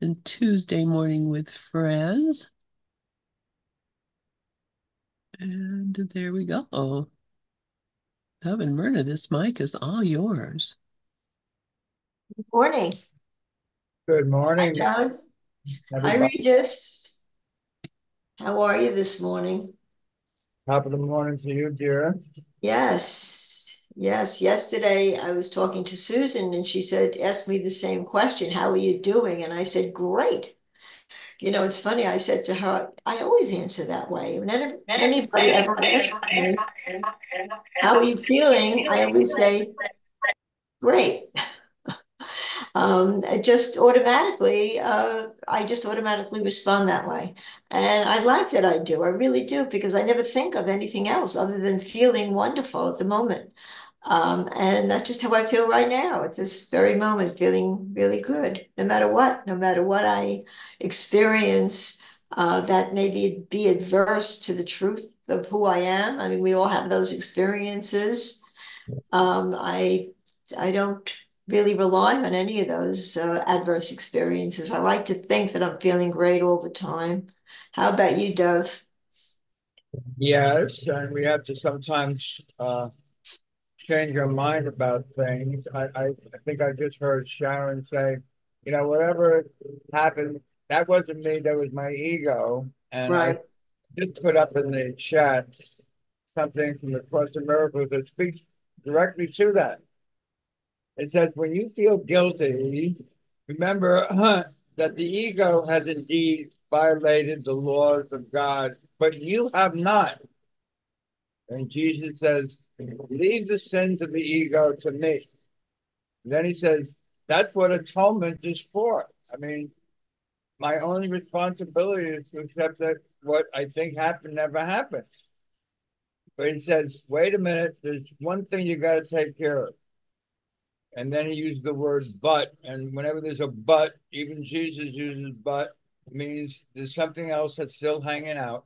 and Tuesday morning with friends. And there we go. Dov and Myrna, this mic is all yours. Good morning. Good morning. Hi, John. Hi, Regis. How are you this morning? Top of the morning to you, dear. Yes, yes. Yesterday I was talking to Susan and she said, asked me the same question, how are you doing? And I said, great. You know, it's funny, I said to her, I always answer that way. When anybody ever asks me, how are you feeling? I always say, great. Um, just automatically, uh, I just automatically respond that way. And I like that I do. I really do, because I never think of anything else other than feeling wonderful at the moment. Um, and that's just how I feel right now at this very moment, feeling really good, no matter what, no matter what I experience uh, that maybe be adverse to the truth of who I am. I mean, we all have those experiences. Um, I I don't really rely on any of those uh, adverse experiences. I like to think that I'm feeling great all the time. How about you, Dov? Yes, and we have to sometimes uh, change our mind about things. I, I, I think I just heard Sharon say, you know, whatever happened, that wasn't me, that was my ego. And right. I just put up in the chat something from the Course of Miracles that speaks directly to that. It says, when you feel guilty, remember huh, that the ego has indeed violated the laws of God, but you have not. And Jesus says, leave the sins of the ego to me. And then he says, that's what atonement is for. I mean, my only responsibility is to accept that what I think happened never happened. But he says, wait a minute, there's one thing you got to take care of. And then he used the word but. And whenever there's a but, even Jesus uses but, means there's something else that's still hanging out.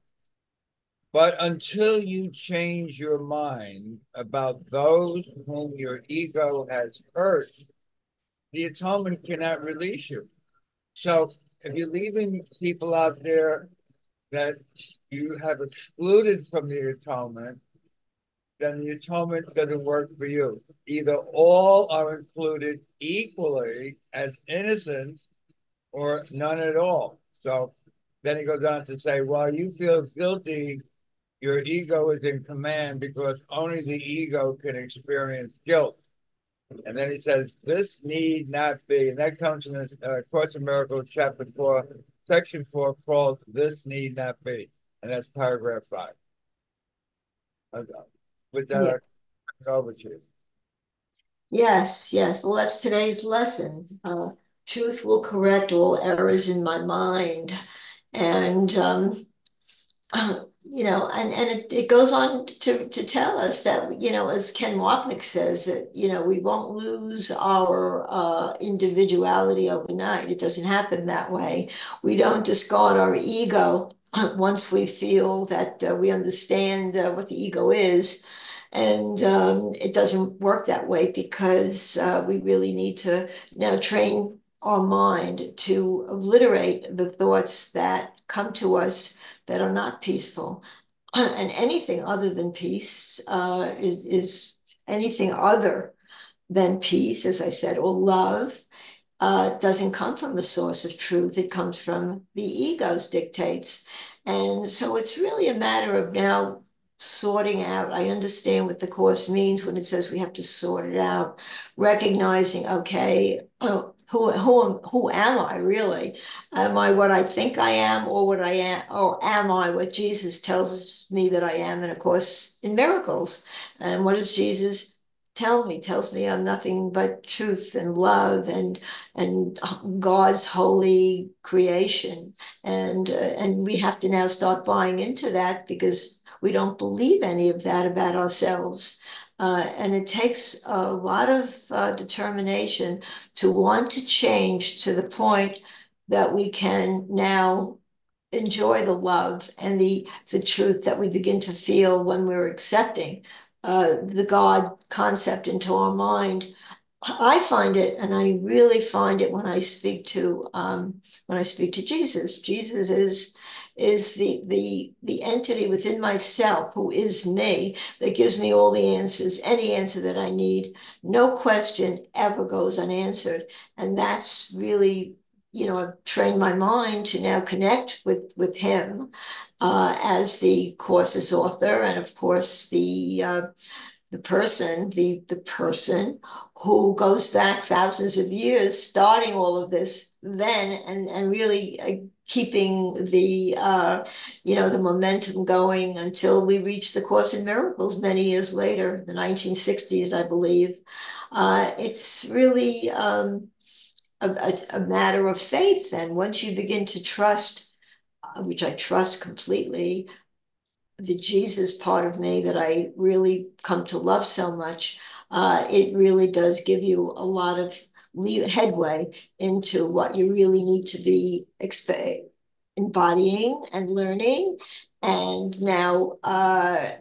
But until you change your mind about those whom your ego has hurt, the atonement cannot release you. So if you're leaving people out there that you have excluded from the atonement, then the atonement doesn't work for you. Either all are included equally as innocent or none at all. So then he goes on to say, while you feel guilty, your ego is in command because only the ego can experience guilt. And then he says, this need not be, and that comes in the uh, Course of Miracles, chapter 4, section 4, called This Need Not Be. And that's paragraph 5. With that yeah. Yes, yes. Well, that's today's lesson. Uh, truth will correct all errors in my mind. And, um, you know, and, and it, it goes on to, to tell us that, you know, as Ken Wapnick says, that, you know, we won't lose our uh, individuality overnight. It doesn't happen that way. We don't discard our ego once we feel that uh, we understand uh, what the ego is. And um, it doesn't work that way because uh, we really need to now train our mind to obliterate the thoughts that come to us that are not peaceful. and anything other than peace uh, is, is anything other than peace, as I said, or love. Uh, doesn't come from the source of truth. It comes from the ego's dictates. And so it's really a matter of now sorting out. I understand what the course means when it says we have to sort it out, recognizing, okay, oh, who who who am I really? Am I what I think I am, or what I am, or am I what Jesus tells me that I am? And of course, in miracles, and what does Jesus tell me? Tells me I'm nothing but truth and love and and God's holy creation, and uh, and we have to now start buying into that because we don't believe any of that about ourselves. Uh, and it takes a lot of uh, determination to want to change to the point that we can now enjoy the love and the, the truth that we begin to feel when we're accepting uh, the God concept into our mind I find it, and I really find it when I speak to um, when I speak to Jesus. Jesus is is the the the entity within myself who is me that gives me all the answers, any answer that I need. No question ever goes unanswered, and that's really you know I've trained my mind to now connect with with him uh, as the course's author, and of course the uh, the person, the the person who goes back thousands of years, starting all of this then, and and really uh, keeping the uh, you know the momentum going until we reach the Course in Miracles many years later, the 1960s, I believe. Uh, it's really um, a, a, a matter of faith, and once you begin to trust, uh, which I trust completely, the Jesus part of me that I really come to love so much, uh, it really does give you a lot of headway into what you really need to be embodying and learning, and now uh,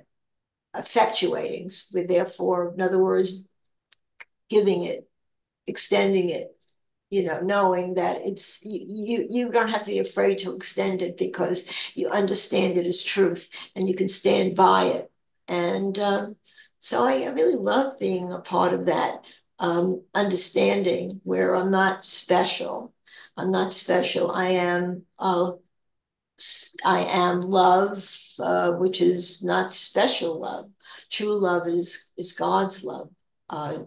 effectuating. With therefore, in other words, giving it, extending it, you know, knowing that it's you, you don't have to be afraid to extend it because you understand it as truth and you can stand by it. And um, so I, I, really love being a part of that um, understanding where I'm not special. I'm not special. I am. Uh, I am love, uh, which is not special love. True love is is God's love. Uh,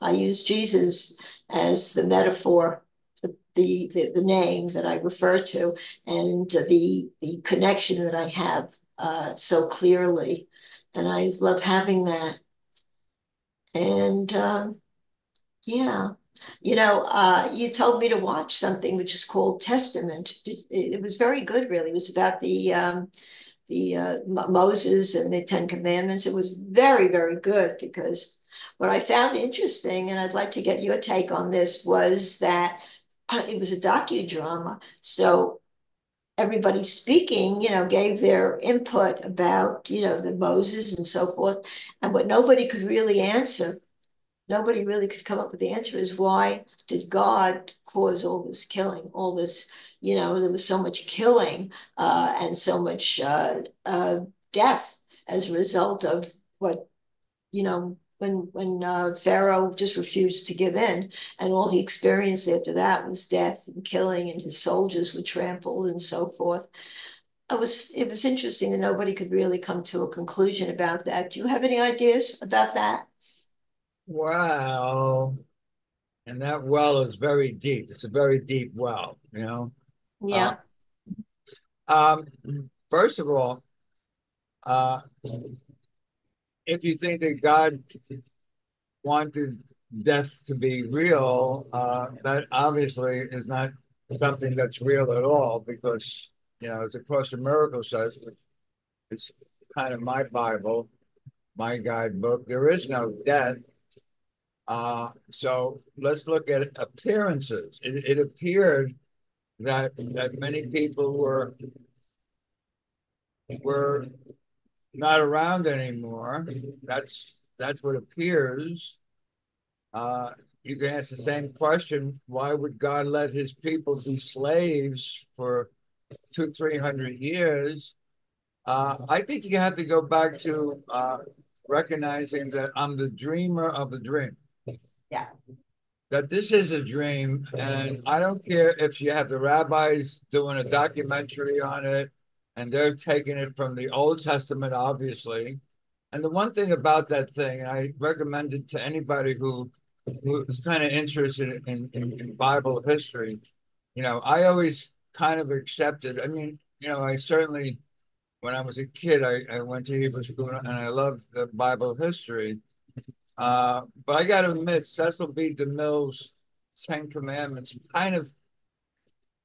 I use Jesus as the metaphor, the, the, the, name that I refer to, and the, the connection that I have uh, so clearly. And I love having that. And um, yeah, you know, uh, you told me to watch something which is called Testament. It, was very good, really. It was about the um, the uh, Moses and the Ten Commandments. It was very, very good because what I found interesting, and I'd like to get your take on this, was that it was a docudrama. So everybody speaking, you know, gave their input about, you know, the Moses and so forth. And what nobody could really answer, nobody really could come up with the answer is why did God cause all this killing, all this, you know, there was so much killing uh, and so much uh, uh, death as a result of what, you know, when when uh, Pharaoh just refused to give in, and all he experienced after that was death and killing, and his soldiers were trampled and so forth. Was it was interesting that nobody could really come to a conclusion about that. Do you have any ideas about that? Well, and that well is very deep. It's a very deep well, you know. Yeah. Uh, um. First of all, uh, if you think that God wanted death to be real, uh, that obviously is not something that's real at all because, you know, as A Course in Miracles says, it's kind of my Bible, my guidebook. There is no death. Uh, so let's look at appearances. It, it appeared that that many people were were not around anymore. That's that's what appears. Uh, you can ask the same question: Why would God let His people be slaves for two, three hundred years? Uh, I think you have to go back to uh, recognizing that I'm the dreamer of the dream. Yeah. That this is a dream, and I don't care if you have the rabbis doing a documentary on it and they're taking it from the Old Testament, obviously. And the one thing about that thing, I recommend it to anybody who who's kind of interested in, in, in Bible history, you know, I always kind of accepted. I mean, you know, I certainly, when I was a kid, I, I went to Hebrew school and I loved the Bible history. Uh, but I got to admit, Cecil B. DeMille's Ten Commandments kind of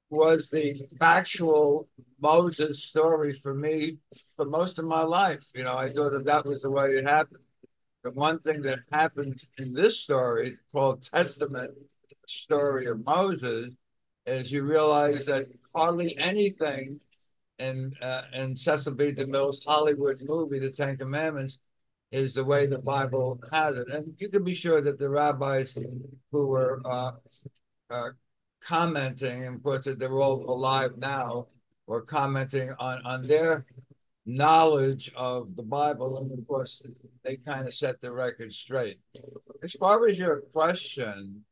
was the factual Moses story for me for most of my life. You know, I thought that that was the way it happened. The one thing that happens in this story called Testament story of Moses is you realize that hardly anything in uh, in Cecil B. DeMille's Hollywood movie, The Ten Commandments, is the way the Bible has it. And you can be sure that the rabbis who were uh, uh, commenting, and of course that they're all alive now, were commenting on, on their knowledge of the Bible. And of course, they kind of set the record straight. As far as your question,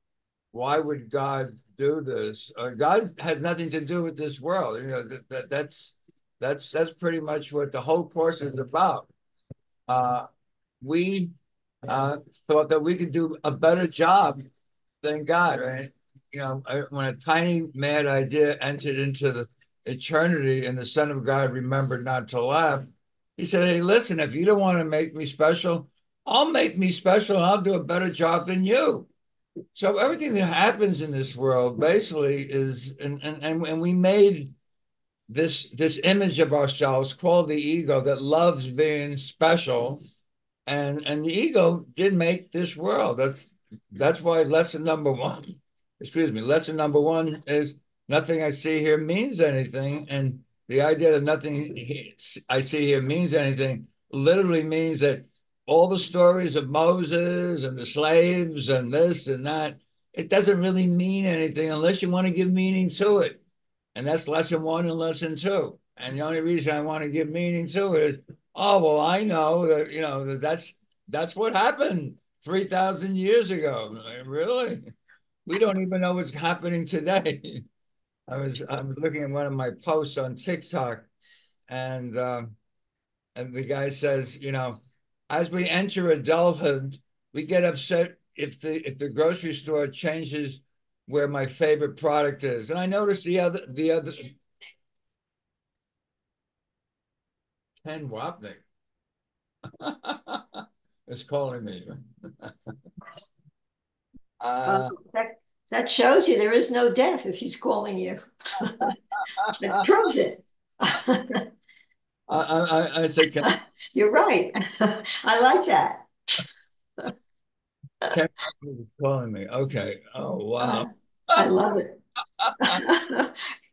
why would God do this? Uh, God has nothing to do with this world. You know that, that that's that's that's pretty much what the whole course is about. Uh, we uh, thought that we could do a better job than God, right? You know, when a tiny mad idea entered into the eternity and the Son of God remembered not to laugh, he said, Hey, listen, if you don't want to make me special, I'll make me special and I'll do a better job than you. So everything that happens in this world basically is, and, and, and we made this this image of ourselves called the ego that loves being special and and the ego did make this world. That's that's why lesson number one excuse me lesson number one is nothing i see here means anything. And the idea that nothing i see here means anything literally means that all the stories of moses and the slaves and this and that it doesn't really mean anything unless you want to give meaning to it. And that's lesson one and lesson two. And the only reason I want to give meaning to it is, oh, well, I know that, you know, that that's, that's what happened 3,000 years ago. Really? We don't even know what's happening today. I was, I was looking at one of my posts on TikTok and, uh, and the guy says, you know, as we enter adulthood, we get upset if the if the grocery store changes where my favorite product is. And I noticed the other the other Ken Wapnick is calling me. uh, that, that shows you there is no death if he's calling you. it proves it. I, I, I said, Ken, You're right. I like that. Ken is calling me. Okay. Oh wow. I love it.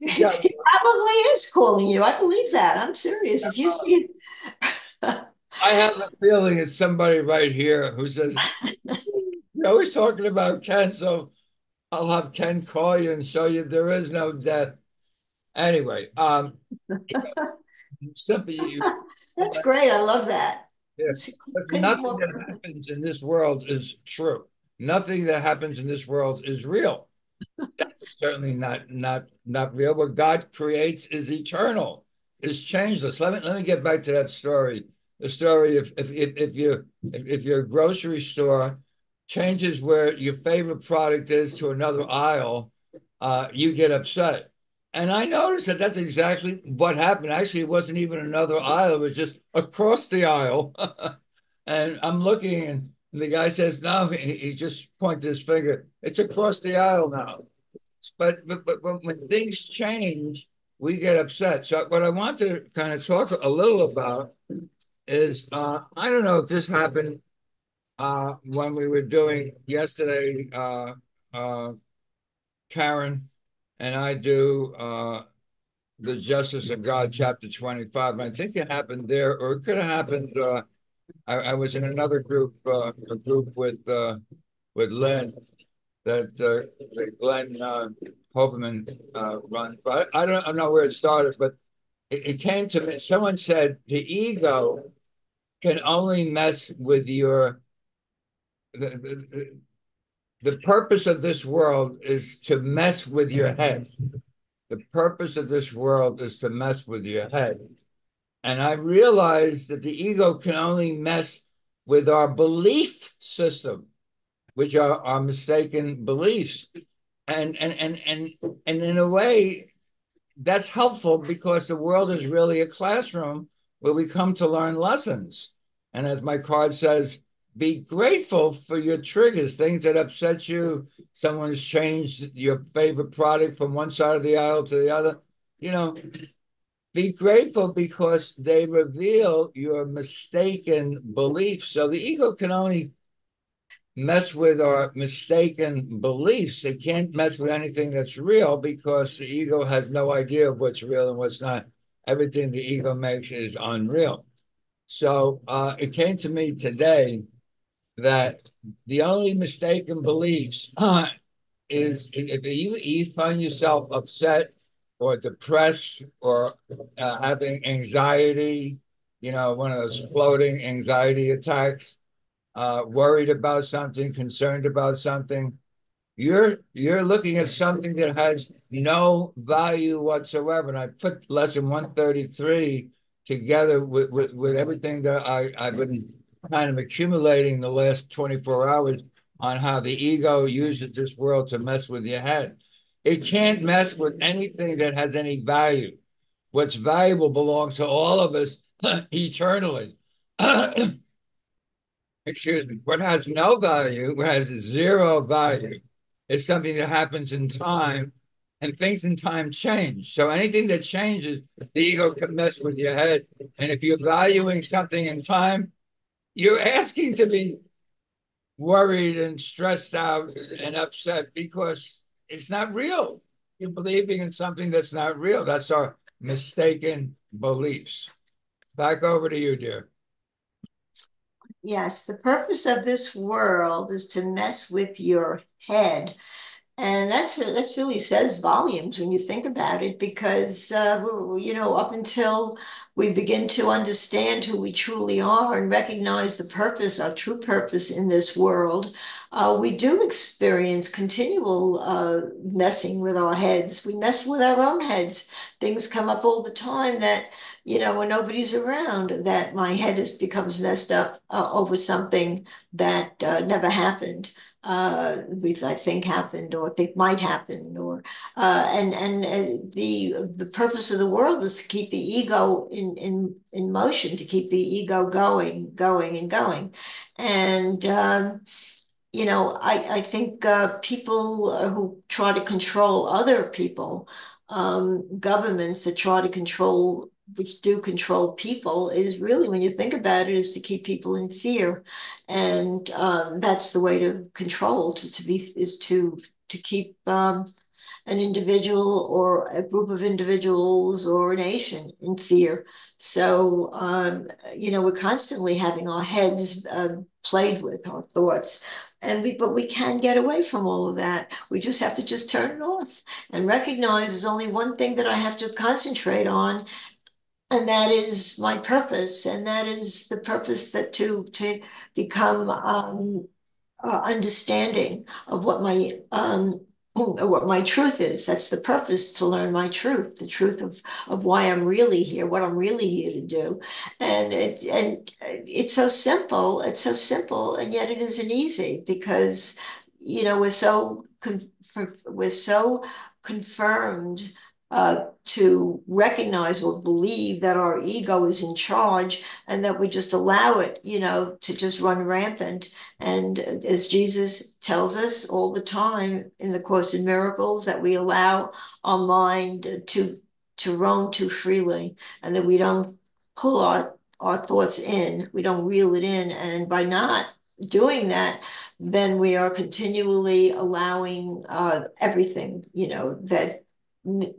Yeah. He probably is calling you. I believe that. I'm serious. If you see I have a feeling it's somebody right here who says, You're always talking about Ken, so I'll have Ken call you and show you there is no death. Anyway, um, simply, that's great. I love that. Yes, nothing that happens in this world is true. Nothing that happens in this world is real. That's certainly not not not real. What God creates is eternal, is changeless. Let me let me get back to that story. The story if if if, if if, if your grocery store changes where your favorite product is to another aisle, uh, you get upset. And I noticed that that's exactly what happened. Actually, it wasn't even another aisle; it was just across the aisle. and I'm looking, and the guy says, "No." He, he just pointed his finger. It's across the aisle now. But, but but when things change, we get upset. So what I want to kind of talk a little about is uh, I don't know if this happened uh, when we were doing yesterday. Uh, uh Karen and I do uh, the Justice of God, chapter twenty-five. And I think it happened there, or it could have happened. Uh, I, I, was in another group, a group with with Lynn that uh, Glenn uh, Hoberman uh, runs. But I don't, I don't know where it started, but it, it came to me. Someone said the ego can only mess with your the, the, the purpose of this world is to mess with your head. The purpose of this world is to mess with your head. And I realized that the ego can only mess with our belief system which are, our mistaken beliefs. And, and, and, and, and in a way, that's helpful because the world is really a classroom where we come to learn lessons. And as my card says, be grateful for your triggers, things that upset you. Someone's changed your favorite product from one side of the aisle to the other. You know, be grateful because they reveal your mistaken beliefs. So the ego can only mess with our mistaken beliefs. It can't mess with anything that's real because the ego has no idea of what's real and what's not. Everything the ego makes is unreal. So uh, it came to me today that the only mistaken beliefs uh, is if you, you find yourself upset or depressed or uh, having anxiety, you know, one of those floating anxiety attacks, uh, worried about something, concerned about something, you're you're looking at something that has no value whatsoever. And I put lesson 133 together with, with, with everything that I, I've been kind of accumulating the last 24 hours on how the ego uses this world to mess with your head. It can't mess with anything that has any value. What's valuable belongs to all of us eternally. Excuse me. What has no value, what has zero value, is something that happens in time, and things in time change. So anything that changes, the ego can mess with your head. And if you're valuing something in time, you're asking to be worried and stressed out and upset because it's not real. You're believing in something that's not real. That's our mistaken beliefs. Back over to you, dear. Yes, the purpose of this world is to mess with your head. And that's that's really says volumes when you think about it, because uh, you know up until we begin to understand who we truly are and recognize the purpose, our true purpose in this world, uh, we do experience continual uh, messing with our heads. We mess with our own heads. Things come up all the time that you know when nobody's around, that my head is becomes messed up uh, over something that uh, never happened uh, we I think happened or think might happen or uh, and and uh, the the purpose of the world is to keep the ego in in in motion to keep the ego going going and going. And um, you know I I think uh, people who try to control other people um, governments that try to control which do control people is really when you think about it is to keep people in fear. And um, that's the way to control to, to be is to to keep um, an individual or a group of individuals or a nation in fear. So um, you know we're constantly having our heads uh, played with our thoughts. And we but we can get away from all of that. We just have to just turn it off and recognize there's only one thing that i have to concentrate on and that is my purpose and that is the purpose that to to become um, uh, understanding of what my um, what my truth is. That's the purpose to learn my truth the truth of of why i'm really here what i'm really here to do. And it and it's so simple it's so simple and yet it isn't easy because you know we're so we're so confirmed uh, to recognize or believe that our ego is in charge and that we just allow it, you know, to just run rampant. And as Jesus tells us all the time in the Course in Miracles, that we allow our mind to to roam too freely, and that we don't pull our our thoughts in, we don't reel it in, and by not doing that, then we are continually allowing uh, everything, you know, that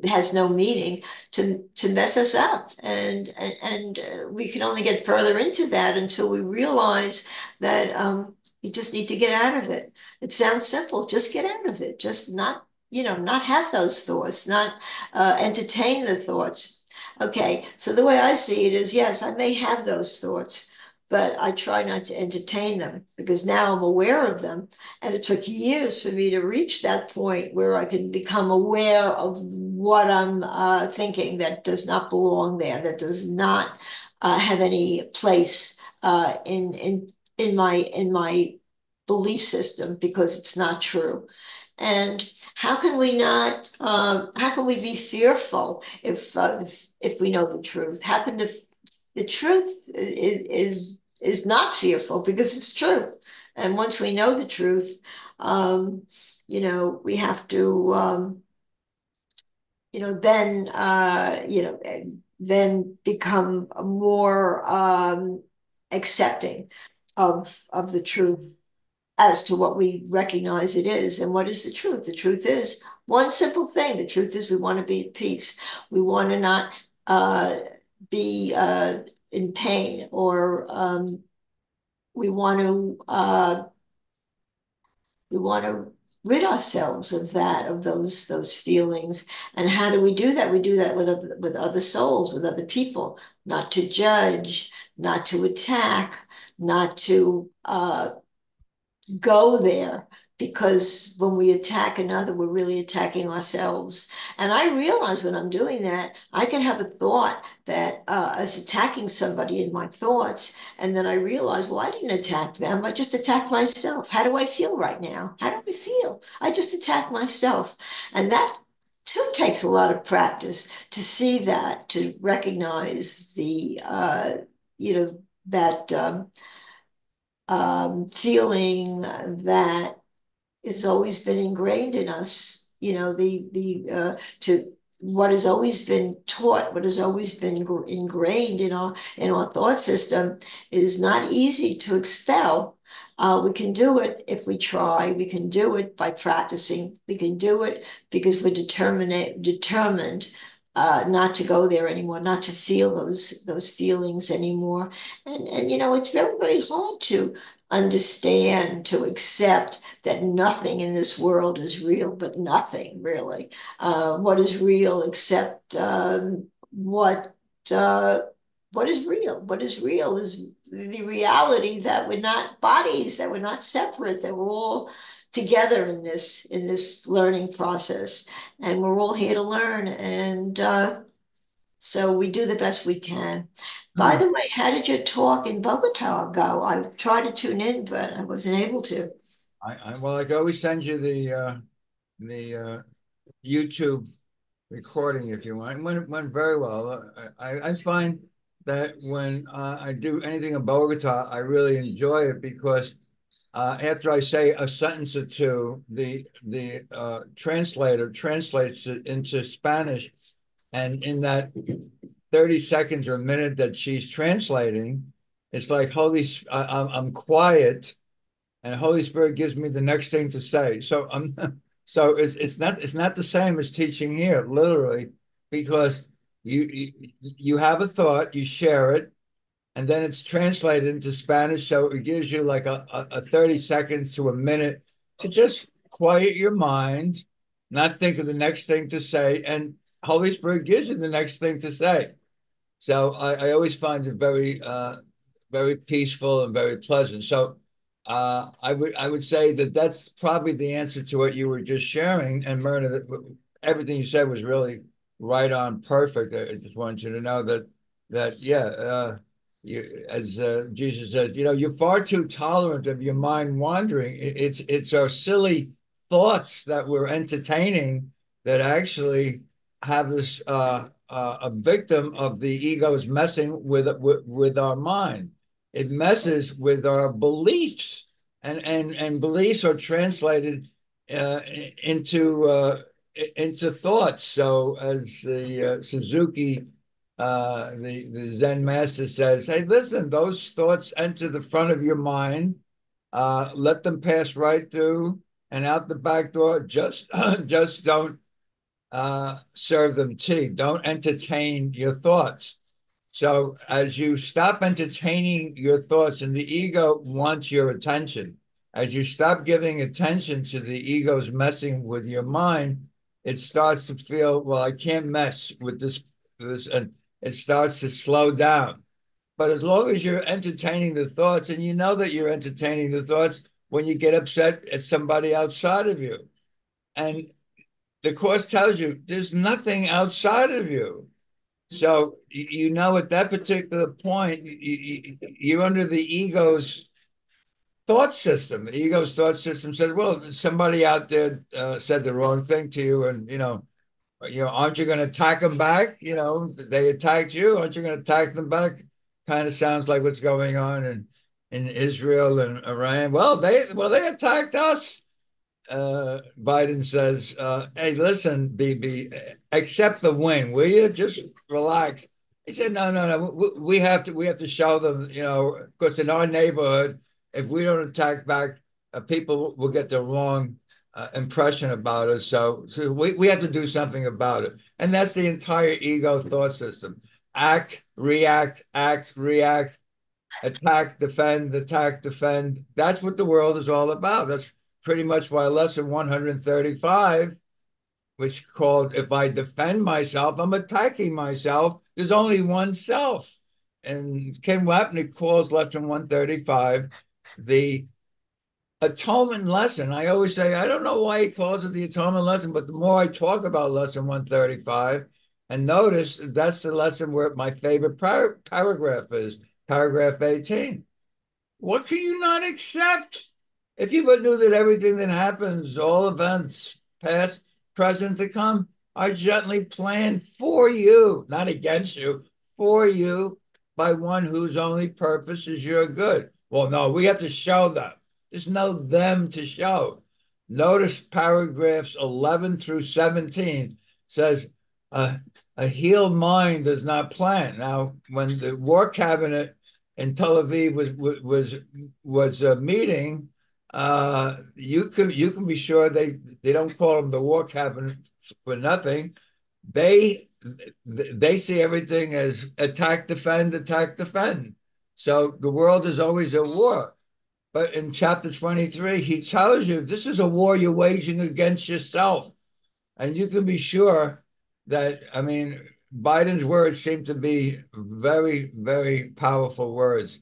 has no meaning to to mess us up. And and, uh, we can only get further into that until we realize that um, you just need to get out of it. It sounds simple just get out of it. Just not you know not have those thoughts not uh, entertain the thoughts. Okay so the way i see it is yes i may have those thoughts but I try not to entertain them because now I'm aware of them. And it took years for me to reach that point where I can become aware of what I'm uh, thinking that does not belong there, that does not uh, have any place uh, in in in my in my belief system because it's not true. And how can we not? Um, how can we be fearful if, uh, if if we know the truth? How can the the truth is, is is not fearful because it's true. And once we know the truth, um, you know, we have to, um, you know, then, uh, you know, then become more um, accepting of of the truth as to what we recognize it is. And what is the truth? The truth is one simple thing. The truth is we want to be at peace. We want to not uh, be uh, in pain or um, we want to uh, we want to rid ourselves of that of those those feelings. And how do we do that? We do that with other, with other souls with other people. Not to judge not to attack not to uh, go there because when we attack another, we're really attacking ourselves. And I realize when I'm doing that, I can have a thought that uh, is attacking somebody in my thoughts. And then I realize, well, I didn't attack them. I just attacked myself. How do I feel right now? How do I feel? I just attacked myself. And that too takes a lot of practice to see that, to recognize the, uh, you know, that um, um, feeling that has always been ingrained in us. You know, the the uh, to what has always been taught, what has always been ingrained in our in our thought system is not easy to expel. Uh, we can do it if we try. We can do it by practicing. We can do it because we're determined determined uh, not to go there anymore, not to feel those those feelings anymore. And and you know, it's very very hard to understand, to accept that nothing in this world is real, but nothing really. Uh, what is real except um, what uh, what is real? What is real is the reality that we're not bodies, that we're not separate, that we're all together in this in this learning process, and we're all here to learn. And uh, so we do the best we can. By hmm. the way, how did your talk in Bogota go? I tried to tune in, but I wasn't able to. I, I well, I always send you the uh, the uh, YouTube recording if you want. It went, went very well. I, I find that when uh, I do anything in Bogota, I really enjoy it because uh, after I say a sentence or two, the the uh, translator translates it into Spanish and in that 30 seconds or a minute that she's translating, it's like Holy, I, I'm quiet, and Holy Spirit gives me the next thing to say. So I'm, so it's it's not it's not the same as teaching here, literally, because you you, you have a thought, you share it, and then it's translated into Spanish. So it gives you like a, a, a 30 seconds to a minute to just quiet your mind, not think of the next thing to say, and Holy Spirit gives you the next thing to say. So I, I always find it very, uh, very peaceful and very pleasant. So uh, I would I would say that that's probably the answer to what you were just sharing. And Myrna, that everything you said was really right on, perfect. I just wanted you to know that that yeah, uh, you, as uh, Jesus said, you know, you're far too tolerant of your mind wandering. It, it's it's our silly thoughts that we're entertaining that actually have this uh, uh, a victim of the ego's messing with, with with our mind. It messes with our beliefs, and and and beliefs are translated uh, into uh, into thoughts. So as the uh, Suzuki, uh, the the Zen master says, "Hey, listen, those thoughts enter the front of your mind. let them pass right through." And out the back door, just just don't uh, serve them tea. Don't entertain your thoughts. So as you stop entertaining your thoughts, and the ego wants your attention, as you stop giving attention to the ego's messing with your mind, it starts to feel, well, I can't mess with this, this, and it starts to slow down. But as long as you're entertaining the thoughts, and you know that you're entertaining the thoughts when you get upset at somebody outside of you, and the course tells you there's nothing outside of you. So you know at that particular point you're under the ego's thought system. The ego's thought system says, "Well, somebody out there uh, said the wrong thing to you, and you know, you know, aren't you going to attack them back? You know, they attacked you, aren't you going to attack them back?" Kind of sounds like what's going on in in Israel and Iran. Well, they well they attacked us uh, Biden says, uh, "Hey, listen, Bibi, accept the win, will you? Just relax." He said, "No, no, no. We have to. We have to show them. You know, because in our neighborhood, if we don't attack back, uh, people will get the wrong uh, impression about us. So, so we, we have to do something about it. And that's the entire ego thought system. act, react, act, react, attack, defend, attack, defend. That's what the world is all about. That's pretty much why lesson 135, which called If I Defend Myself, I'm attacking myself. There's only one self. And Ken Wapnick calls lesson 135 the atonement lesson. I always say, I don't know why he calls it the atonement lesson, but the more I talk about lesson 135, and notice that's the lesson where my favorite par paragraph is paragraph 18. What can you not accept? If you but knew that everything that happens, all events, past, present, to come, are gently planned for you, not against you, for you by one whose only purpose is your good. Well, no, we have to show them. There's no them to show. Notice paragraphs 11 through 17 says, uh, a healed mind does not plan. Now, when the war cabinet in Tel Aviv was was was a meeting, uh, you can you can be sure they they don't call them the war cabinet for nothing. They they see everything as attack, defend, attack, defend. So the world is always at war. But in chapter 23, he tells you this is a war you're waging against yourself. And you can be sure that, I mean, Biden's words seem to be very, very powerful words.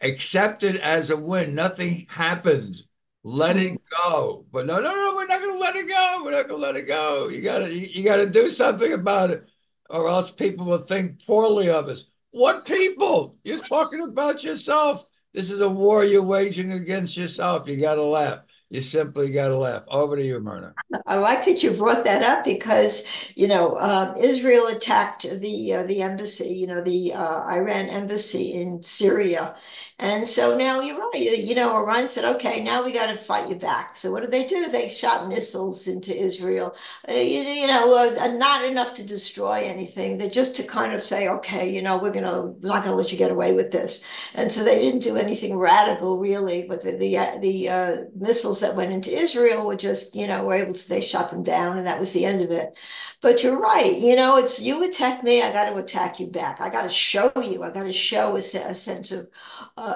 Accept it as a win. Nothing happens. Let it go. But no, no, no, we're not going to let it go. We're not going to let it go. You got to, you, you got to do something about it, or else people will think poorly of us. What people? You're talking about yourself. This is a war you're waging against yourself. You got to laugh. You simply got to laugh. Over to you, Myrna. I like that you brought that up because you know uh, Israel attacked the uh, the embassy, you know the uh, Iran embassy in Syria, and so now you're right. You know, Iran said, "Okay, now we got to fight you back." So what did they do? They shot missiles into Israel. Uh, you, you, know, uh, not enough to destroy anything. They just to kind of say, "Okay, you know, we're gonna we're not gonna let you get away with this," and so they didn't do anything radical really. But the the, the uh, missiles that went into Israel were just, you know, were able to, they shot them down and that was the end of it. But you're right. You know, it's you attack me, I got to attack you back. I got to show you, I got to show a, a, sense of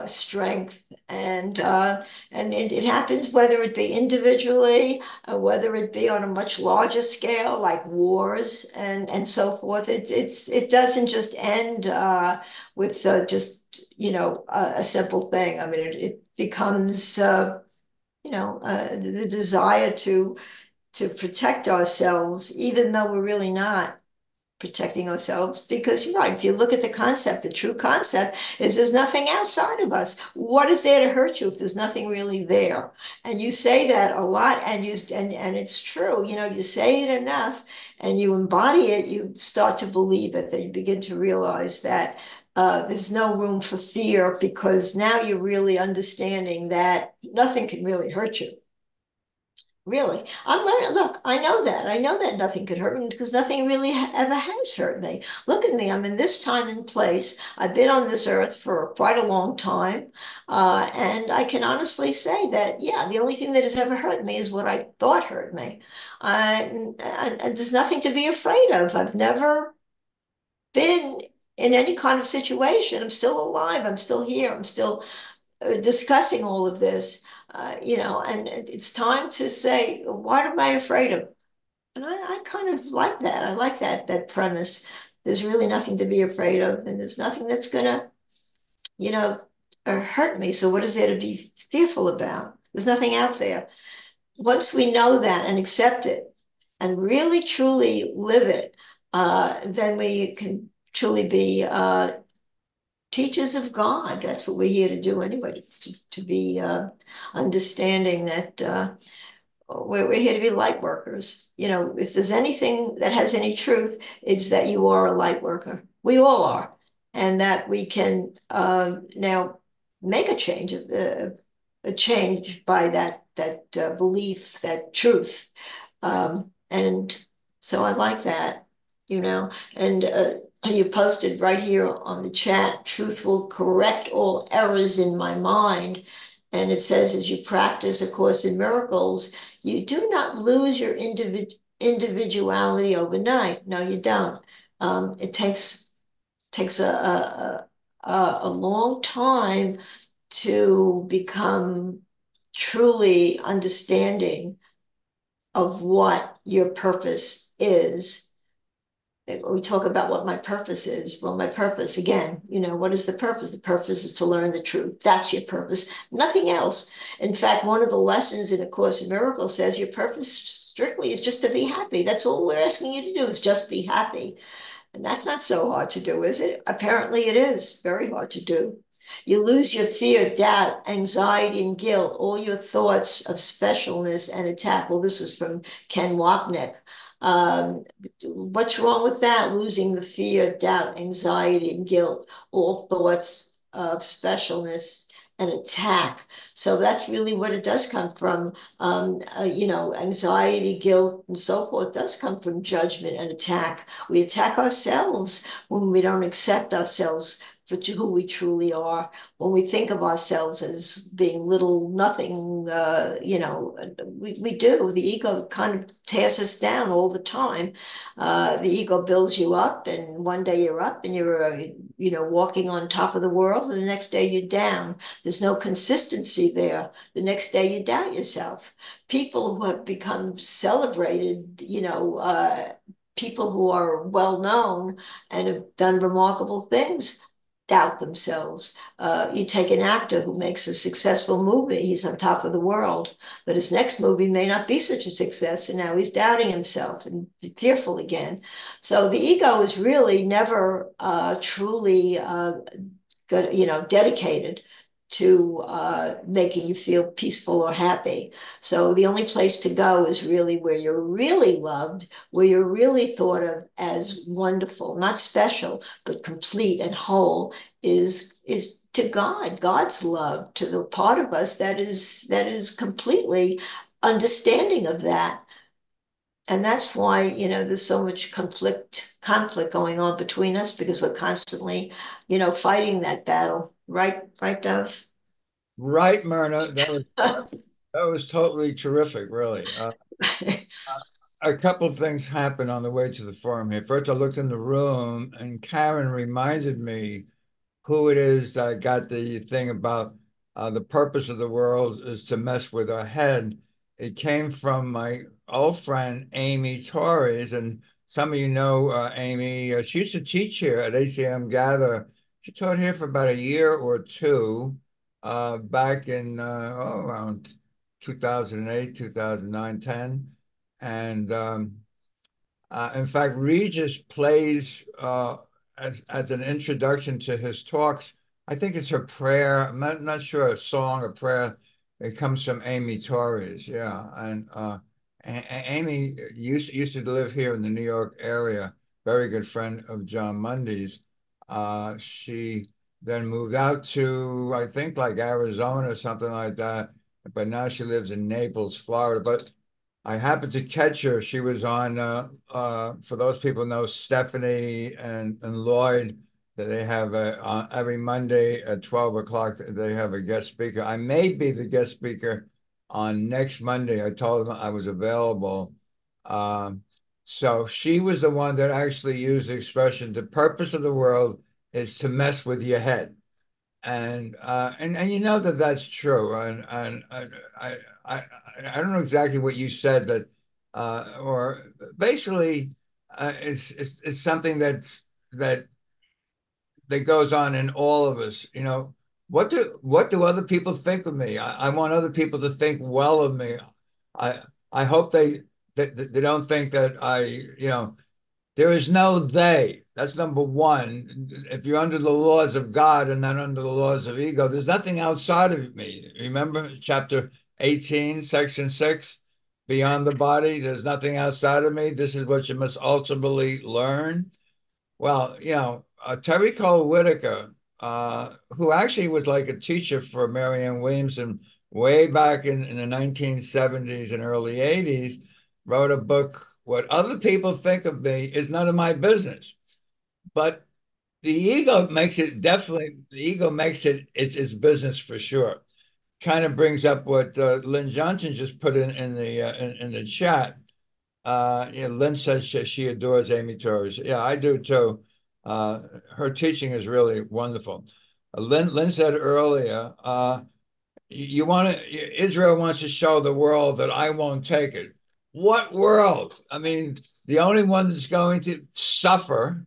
uh, strength. And, uh, and it, it, happens whether it be individually, or whether it be on a much larger scale, like wars and, and so forth. It, it's, it doesn't just end uh, with uh, just, you know, a, a, simple thing. I mean, it, it becomes uh, you know, uh, the, the desire to to protect ourselves, even though we're really not protecting ourselves? Because you're right if you look at the concept the true concept is there's nothing outside of us. What is there to hurt you if there's nothing really there? And you say that a lot and you and, and it's true. You know you say it enough and you embody it you start to believe it then you begin to realize that uh, there's no room for fear because now you're really understanding that nothing can really hurt you. Really, I'm learning. Look, I know that. I know that nothing could hurt me because nothing really ever has hurt me. Look at me. I'm in this time and place. I've been on this earth for quite a long time. Uh, and I can honestly say that, yeah, the only thing that has ever hurt me is what I thought hurt me. And, and, and there's nothing to be afraid of. I've never been in any kind of situation. I'm still alive. I'm still here. I'm still discussing all of this, uh, you know, and it's time to say, what am I afraid of? And I, I kind of like that. I like that that premise. There's really nothing to be afraid of, and there's nothing that's gonna, you know, uh, hurt me. So what is there to be fearful about? There's nothing out there. Once we know that and accept it, and really truly live it, uh, then we can truly be uh, teachers of God. That's what we're here to do anyway, to, to be uh, understanding that uh, we're, we're here to be light workers. You know, if there's anything that has any truth, it's that you are a light worker. We all are. And that we can um, now make a change, uh, a change by that that uh, belief, that truth. Um, and so I like that, you know, and uh, you posted right here on the chat, truth will correct all errors in my mind. And it says, as you practice A Course in Miracles, you do not lose your individ individuality overnight. No, you don't. Um, it takes takes a, a, a, a long time to become truly understanding of what your purpose is we talk about what my purpose is. Well, my purpose, again, you know, what is the purpose? The purpose is to learn the truth. That's your purpose, nothing else. In fact, one of the lessons in A Course in Miracles says your purpose strictly is just to be happy. That's all we're asking you to do is just be happy. And that's not so hard to do, is it? Apparently, it is very hard to do. You lose your fear, doubt, anxiety, and guilt, all your thoughts of specialness and attack. Well, this is from Ken Wapnick. Um, what's wrong with that? Losing the fear, doubt, anxiety, and guilt, all thoughts of specialness and attack. So that's really what it does come from. Um, uh, you know, anxiety, guilt, and so forth does come from judgment and attack. We attack ourselves when we don't accept ourselves for who we truly are. When we think of ourselves as being little, nothing, uh, you know, we, we do. The ego kind of tears us down all the time. Uh, the ego builds you up, and one day you're up and you're, uh, you know, walking on top of the world, and the next day you're down. There's no consistency there. The next day you doubt yourself. People who have become celebrated, you know, uh, people who are well known and have done remarkable things doubt themselves. Uh, you take an actor who makes a successful movie, he's on top of the world, but his next movie may not be such a success, and now he's doubting himself and fearful again. So the ego is really never uh, truly uh, you know, dedicated to uh, making you feel peaceful or happy. So the only place to go is really where you're really loved, where you're really thought of as wonderful, not special, but complete and whole, is is to God, God's love, to the part of us that is that is completely understanding of that. And that's why, you know, there's so much conflict, conflict going on between us because we're constantly, you know, fighting that battle. Right, right, Dov? Right, Myrna. That was that was totally terrific, really. Uh, a couple of things happened on the way to the forum here. First, I looked in the room, and Karen reminded me who it is that I got the thing about uh, the purpose of the world is to mess with our head. It came from my old friend Amy Torres, and some of you know uh, Amy. Uh, she used to teach here at ACIM Gather she taught here for about a year or two uh, back in uh, oh, around 2008, 2009, 10. And um, uh, in fact, Regis plays uh, as, as an introduction to his talks. I think it's her prayer. I'm not, not sure a song or prayer. It comes from Amy Torres. Yeah. And uh, Amy used, used to live here in the New York area, very good friend of Jon Mundy's. Uh, she then moved out to, I think, like Arizona or something like that. But now she lives in Naples, Florida. But I happened to catch her. She was on, uh, uh, for those people know, Stephanie and, and Lloyd, that they have a, uh, every Monday at 12 o'clock, they have a guest speaker. I may be the guest speaker on next Monday. I told them I was available. Um, so she was the one that actually used the expression, the purpose of the world is to mess with your head. And uh, and and you know that that's true. And and I I I, don't know exactly what you said, but uh, or basically uh, it's, it's it's something that that that goes on in all of us. You know, what do what do other people think of me? I, I want other people to think well of me. I I hope they they, they don't think that I, you know, there is no they. That's number one. If you're under the laws of God and not under the laws of ego, there's nothing outside of me. Remember chapter 18, section 6? Beyond the body, there's nothing outside of me. This is what you must ultimately learn. Well, you know, uh, Terry Cole Whittaker, uh, who actually was like a teacher for Marianne Williamson way back in, in the 1970s and early 80s, wrote a book. What other people think of me is none of my business. But the ego makes it definitely, the ego makes it it's its business for sure. Kind of brings up what uh, Lynn Johnson just put in, in the uh, in, in, the chat. Uh, you know, Lynn says she, she adores Amy Torres. Yeah, I do too. Uh, her teaching is really wonderful. Uh, Lynn, Lynn said earlier, uh, you want to, Israel wants to show the world that I won't take it. What world? I mean, the only one that's going to suffer,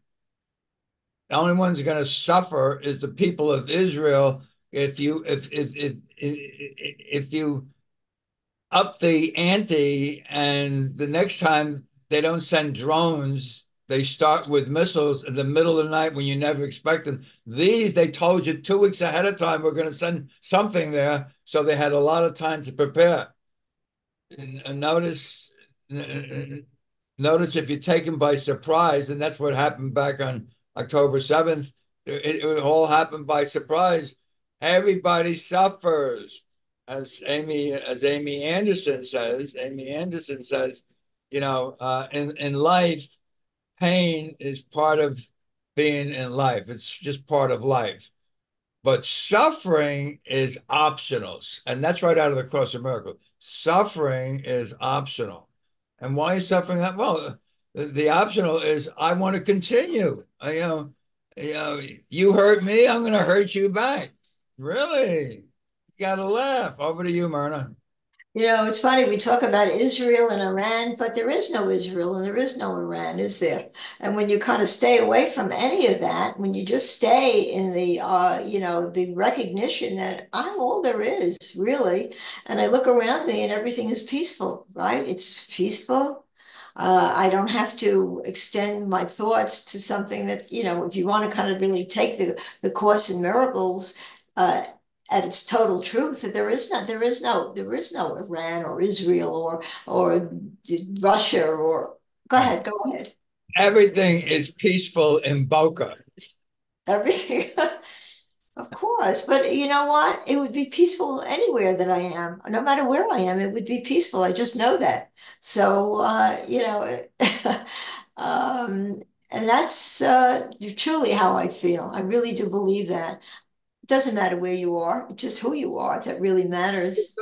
the only ones going to suffer is the people of Israel. If you, if, if, if, if, if you up the ante and the next time they don't send drones they start with missiles in the middle of the night when you never expect them. These, they told you two weeks ahead of time, we're going to send something there. So they had a lot of time to prepare. And, and notice, notice if you're taken by surprise, and that's what happened back on October 7th, it, it all happened by surprise. Everybody suffers. As Amy, as Amy Anderson says, Amy Anderson says, you know, uh, in, in life, pain is part of being in life. It's just part of life. But suffering is optional. And that's right out of the Course of Miracles. Suffering is optional. And why is suffering? Well, the, the optional is I want to continue. I, you know, you know, you hurt me, I'm going to hurt you back. Really? You got to laugh. Over to you, Myrna. You know, it's funny, we talk about Israel and Iran, but there is no Israel and there is no Iran, is there? And when you kind of stay away from any of that, when you just stay in the, uh, you know, the recognition that I'm all there is, really, and I look around me and everything is peaceful, right? It's peaceful. Uh, I don't have to extend my thoughts to something that, you know, if you want to kind of really take the, the Course in Miracles, uh, at its total truth that there is no there is no there is no Iran or Israel or or Russia or go ahead go ahead. Everything is peaceful in Boca. Everything of course but you know what? It would be peaceful anywhere that I am. No matter where I am it would be peaceful. I just know that. So uh, you know um, and that's uh, truly how I feel. I really do believe that doesn't matter where you are, it's just who you are that really matters.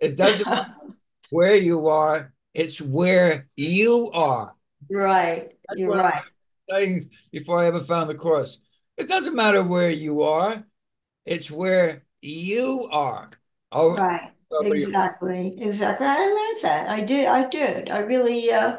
It doesn't matter where you are, it's where you are. Right. That's You're right. Saying before I ever found the course. It doesn't matter where you are, it's where you are. Oh, right. Exactly. Exactly. I learned that. I did. I did. I really, uh,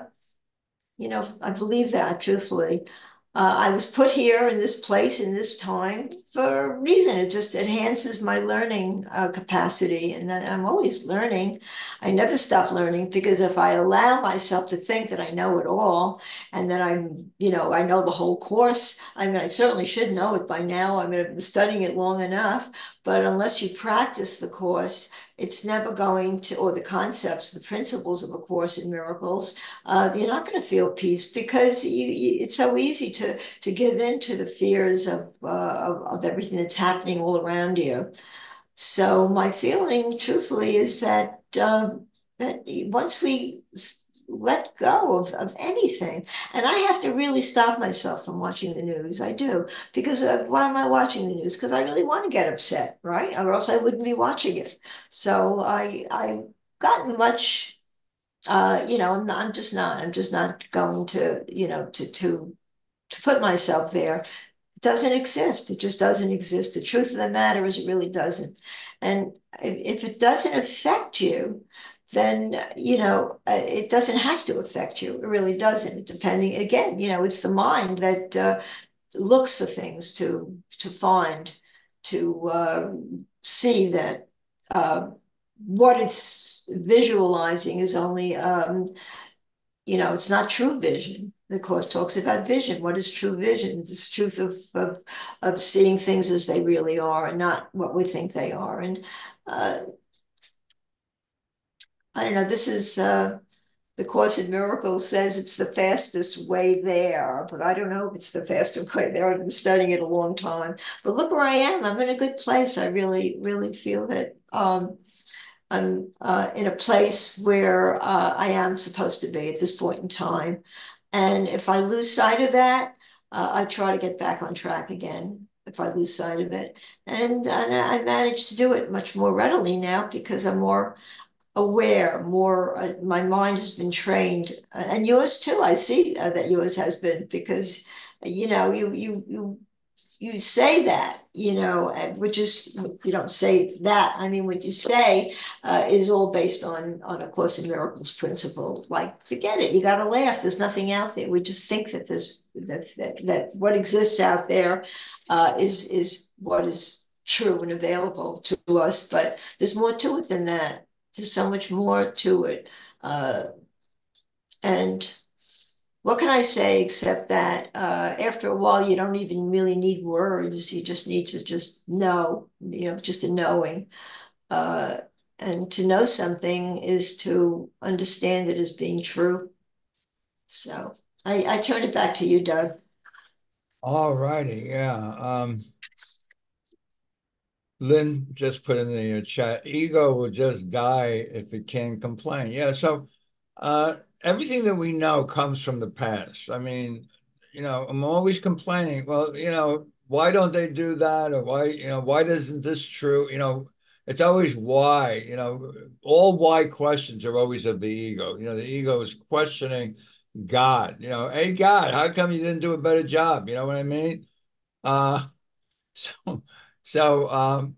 you know, I believe that truthfully. Uh, I was put here in this place in this time for a reason. It just enhances my learning uh, capacity. And I'm always learning. I never stop learning because if I allow myself to think that I know it all and that I'm, you know, I know the whole course, I mean, I certainly should know it by now. I mean, I've been studying it long enough. But unless you practice the course, it's never going to, or the concepts, the principles of A Course in Miracles, uh, you're not going to feel peace because you, you, it's so easy to, to give in to the fears of, uh, of, of everything that's happening all around you. So my feeling, truthfully, is that uh, that once we let go of, of anything. And I have to really stop myself from watching the news. I do. Because uh, why am I watching the news? Because I really want to get upset, right? Or else I wouldn't be watching it. So I I've gotten much uh, you know, I'm, not, I'm just not. I'm just not going to, you know, to to to put myself there. It doesn't exist. It just doesn't exist. The truth of the matter is, it really doesn't. And if, if it doesn't affect you, then you know uh, it doesn't have to affect you. It really doesn't. Depending again, you know, it's the mind that uh, looks for things to to find, to uh, see that uh, what it's visualizing is only, um, you know, it's not true vision. The course talks about vision. What is true vision? this truth of, of of seeing things as they really are, and not what we think they are. And uh, I don't know, this is uh, the Course in Miracles says it's the fastest way there, but I don't know if it's the fastest way there. I've been studying it a long time. But look where I am. I'm in a good place. I really, really feel that um, I'm uh, in a place where uh, I am supposed to be at this point in time. And if I lose sight of that, uh, I try to get back on track again if I lose sight of it. And, and I manage to do it much more readily now because I'm more aware more uh, my mind has been trained uh, and yours too i see uh, that yours has been because you know, you you you you say that, you know, which is you don't say that. I mean, what you say uh, is all based on on a Course in Miracles principle. Like, forget it. You got to laugh. There's nothing out there. We just think that there's that that, that what exists out there uh, is is what is true and available to us. But there's more to it than that. There's so much more to it. Uh, and what can I say except that uh, after a while, you don't even really need words. You just need to just know, you know, just a knowing. Uh, and to know something is to understand it as being true. So I, I turn it back to you, Dov. All righty. Yeah. Um, Lynn just put in the chat, ego will just die if it can't complain. Yeah. So, uh, everything that we know comes from the past. I mean, you know, I'm always complaining. Well, you know, why don't they do that? Or why, you know, why isn't this true? You know, it's always why, you know, all why questions are always of the ego. You know, the ego is questioning God, you know, hey, God, how come you didn't do a better job? You know what I mean? Uh, so, so, um,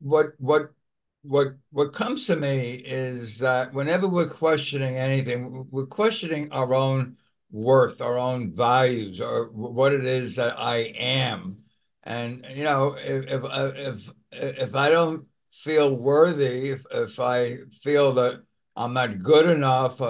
what, what, what what comes to me is that whenever we're questioning anything, we're questioning our own worth, our own values, or what it is that I am. And you know, if if if, if I don't feel worthy, if, if I feel that I'm not good enough, I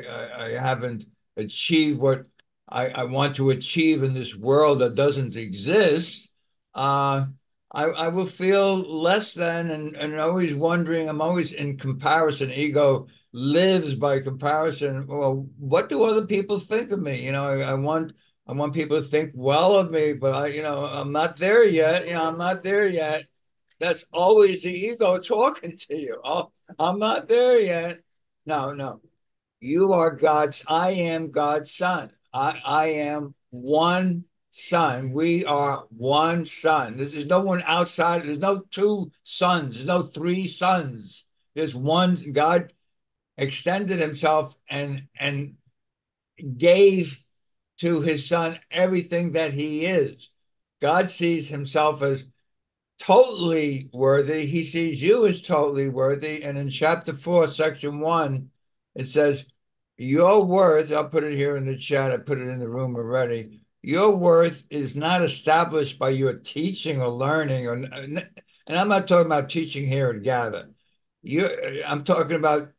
I, I haven't achieved what I, I want to achieve in this world that doesn't exist. Uh, I, I will feel less than and, and always wondering. I'm always in comparison. Ego lives by comparison. Well, what do other people think of me? You know, I, I want I want people to think well of me, but I, you know, I'm not there yet. You know, I'm not there yet. That's always the ego talking to you. Oh, I'm not there yet. No, no. You are God's, I am God's son. I, I am one son. We are one son. There's no one outside. There's no two sons. There's no three sons. There's one. God extended himself and and gave to his son everything that he is. God sees himself as totally worthy. He sees you as totally worthy. And in chapter four, section one, it says, Your worth, I'll put it here in the chat, I put it in the room already your worth is not established by your teaching or learning or uh, and i'm not talking about teaching here at gather you i'm talking about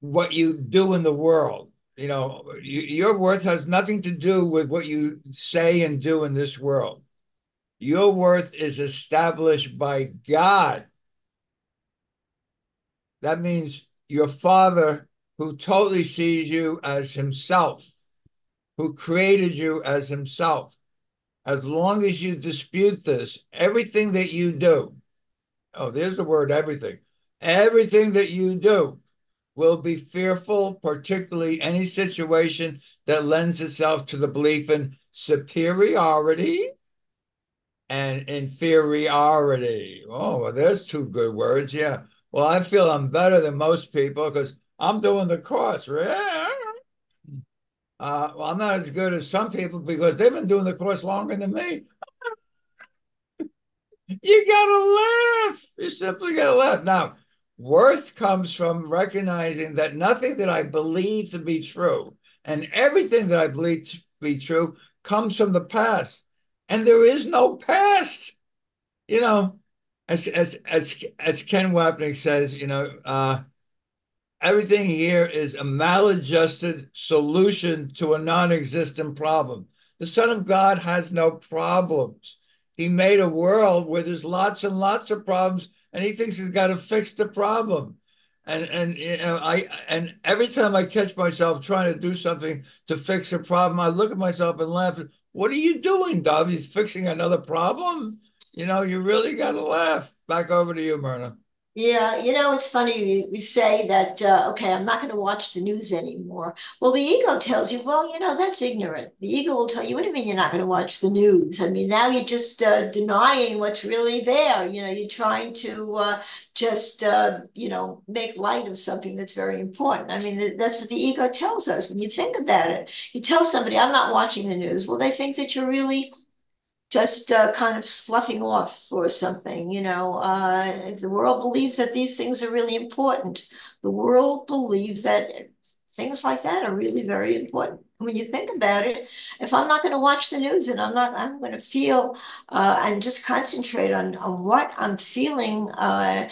what you do in the world. You know you, your worth has nothing to do with what you say and do in this world. Your worth is established by god. That means your father who totally sees you as himself who created you as himself. As long as you dispute this, everything that you do, oh, there's the word everything, everything that you do will be fearful, particularly any situation that lends itself to the belief in superiority and inferiority. Oh, well, there's two good words. Yeah. Well, I feel I'm better than most people because I'm doing the course. Uh, well, I'm not as good as some people because they've been doing the course longer than me. you gotta laugh. You simply gotta laugh. Now, worth comes from recognizing that nothing that I believe to be true and everything that I believe to be true comes from the past. And there is no past. You know, as as as as Ken Wapnick says, you know, uh, Everything here is a maladjusted solution to a non existent problem. The Son of God has no problems. He made a world where there's lots and lots of problems, and he thinks he's got to fix the problem. And and you know, I and every time I catch myself trying to do something to fix a problem, I look at myself and laugh. What are you doing, Dov? You fixing another problem? You know, you really got to laugh. Back over to you, Myrna. Yeah, you know, it's funny. We, say that, uh, okay, I'm not going to watch the news anymore. Well, the ego tells you, well, you know, that's ignorant. The ego will tell you, what do you mean you're not going to watch the news? I mean, now you're just uh, denying what's really there. You know, you're trying to uh, just, uh, you know, make light of something that's very important. I mean, that's what the ego tells us when you think about it. You tell somebody, I'm not watching the news. Well, they think that you're really just uh, kind of sloughing off or something. You know, uh, the world believes that these things are really important. The world believes that things like that are really very important. When you think about it, if I'm not going to watch the news and I'm not, I'm going to feel uh, and just concentrate on, on what I'm feeling, uh,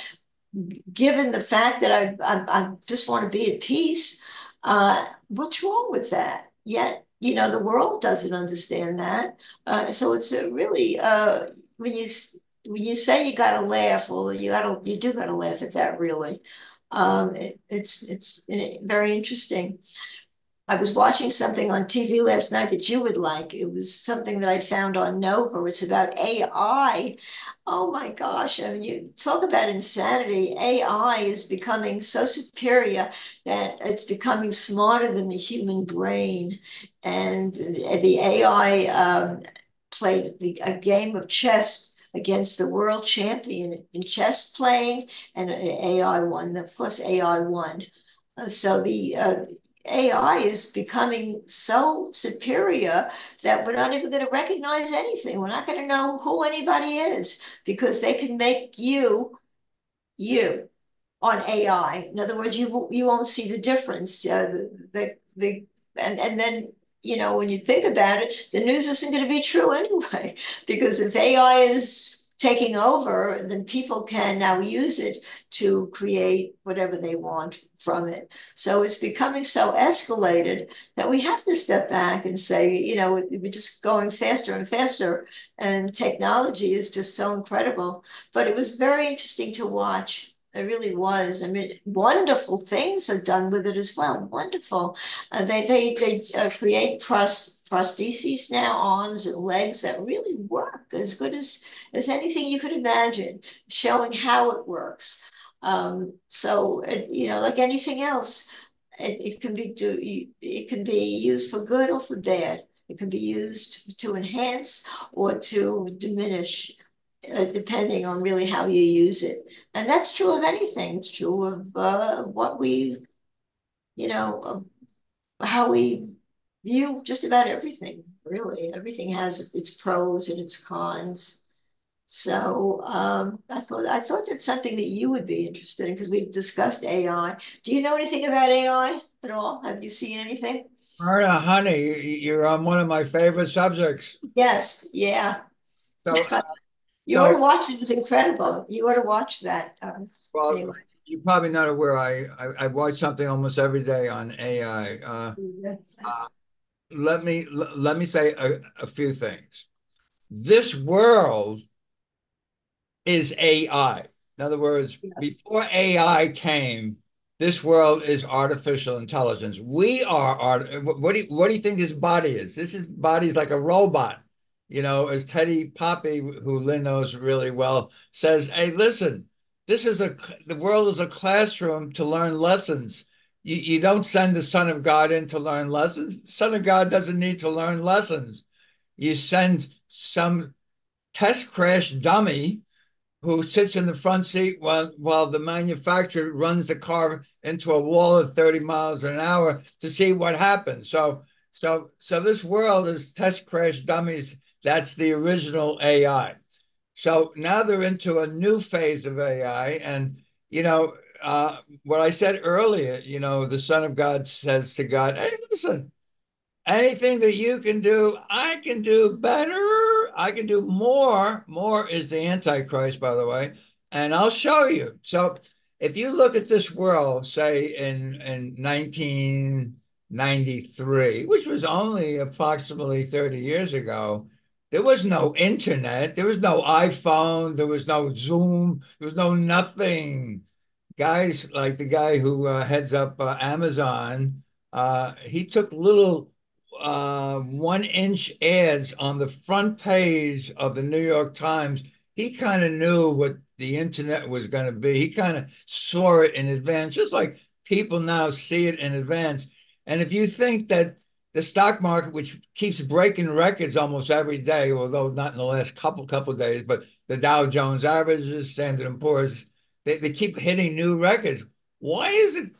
given the fact that I, I, I just want to be at peace, uh, what's wrong with that? Yet you know, the world doesn't understand that. Uh, so it's really uh, when you when you say you got to laugh, well, you got to you do got to laugh at that. Really, um, it, it's it's very interesting. I was watching something on TV last night that you would like. It was something that I found on Nova. It's about AI. Oh my gosh. I mean, you talk about insanity. AI is becoming so superior that it's becoming smarter than the human brain. And the AI um, played the, a game of chess against the world champion in chess playing, and AI won. Of course, AI won. Uh, so the uh, AI is becoming so superior that we're not even going to recognize anything. We're not going to know who anybody is because they can make you you on AI. In other words, you you won't see the difference. Uh, the, the the and and then you know when you think about it, the news isn't going to be true anyway because if AI is taking over, then people can now use it to create whatever they want from it. So it's becoming so escalated that we have to step back and say, you know, we're just going faster and faster, and technology is just so incredible. But it was very interesting to watch. It really was. I mean, wonderful things are done with it as well. Wonderful. Uh, they they they uh, create trust prostheses now, arms and legs that really work as good as, as anything you could imagine, showing how it works. Um, so, you know, like anything else, it, it can be do it can be used for good or for bad. It can be used to enhance or to diminish, uh, depending on really how you use it. And that's true of anything. It's true of uh, what we, you know, how we view just about everything, really. Everything has its pros and its cons. So um, I thought I thought that's something that you would be interested in because we've discussed AI. Do you know anything about AI at all? Have you seen anything? Myrna, honey, you're on one of my favorite subjects. Yes, yeah. So you so, ought to watch it. It's incredible. You ought to watch that. Um, well, anyway. you're probably not aware. I, I, I watch something almost every day on AI. Uh, uh, let me let me say a, a few things. This world is AI. In other words, before AI came, this world is artificial intelligence. We are art. What do you, what do you think this body is? This is body is like a robot. You know, as Teddy Poppy, who Lynn knows really well, says, "Hey, listen, this is a the world is a classroom to learn lessons." You, you don't send the Son of God in to learn lessons. The Son of God doesn't need to learn lessons. You send some test crash dummy who sits in the front seat while, while the manufacturer runs the car into a wall at 30 miles an hour to see what happens. So, so, so this world is test crash dummies. That's the original AI. So now they're into a new phase of AI. And, you know, uh, what I said earlier, you know, the Son of God says to God, hey, listen, anything that you can do, I can do better. I can do more. More is the Antichrist, by the way, and I'll show you. So if you look at this world, say in, in 1993, which was only approximately 30 years ago, there was no internet, there was no iPhone, there was no Zoom, there was no nothing guys like the guy who uh, heads up uh, Amazon, uh, he took little uh, one inch ads on the front page of the New York Times. He kind of knew what the internet was going to be. He kind of saw it in advance, just like people now see it in advance. And if you think that the stock market, which keeps breaking records almost every day, although not in the last couple couple days, but the Dow Jones averages, Standard and Poor's, they, they keep hitting new records. Why is it?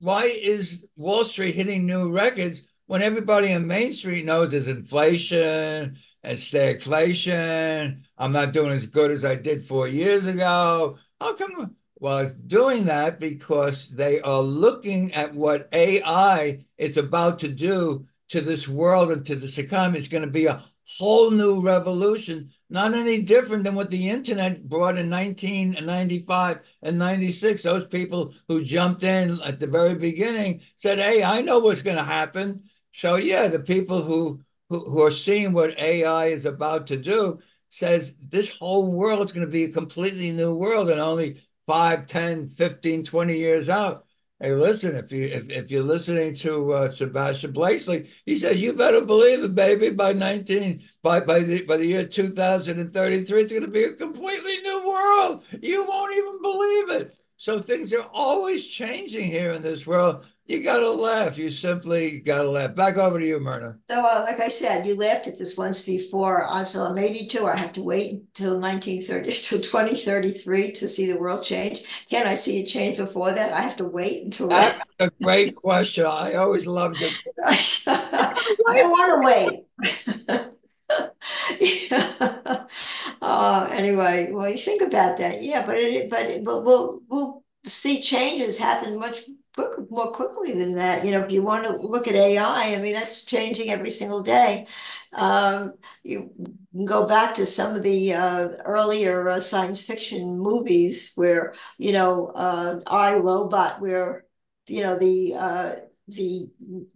Why is Wall Street hitting new records when everybody on Main Street knows there's inflation and stagflation? I'm not doing as good as I did four years ago. How come? Well, it's doing that because they are looking at what AI is about to do to this world and to this economy. It's going to be a whole new revolution, not any different than what the internet brought in 1995 and 96. Those people who jumped in at the very beginning said, Hey, I know what's going to happen. So, yeah, the people who, who, who are seeing what AI is about to do says this whole world is going to be a completely new world and only 5, 10, 15, 20 years out Hey, listen, if you if, if you're listening to uh, Sebastian Blakeslee, he said you better believe it, baby. By nineteen by by the by the year two thousand and thirty three, it's going to be a completely new world. You won't even believe it. So things are always changing here in this world you got to laugh. You simply got to laugh. Back over to you, Myrna. So, uh, like I said, you laughed at this once before. Uh, so I'm 82. I have to wait until 1930, till 2033 to see the world change. Can I see it change before that? I have to wait until. That's a great question. I always loved it. I don't want to wait. yeah. uh, anyway, well, you think about that, yeah, but it, but it, but we'll we'll see changes happen much quick, more quickly than that. You know, if you want to look at AI, I mean, that's changing every single day. Um, you go back to some of the uh, earlier uh, science fiction movies where, you know, uh, I, Robot, where, you know, the uh, the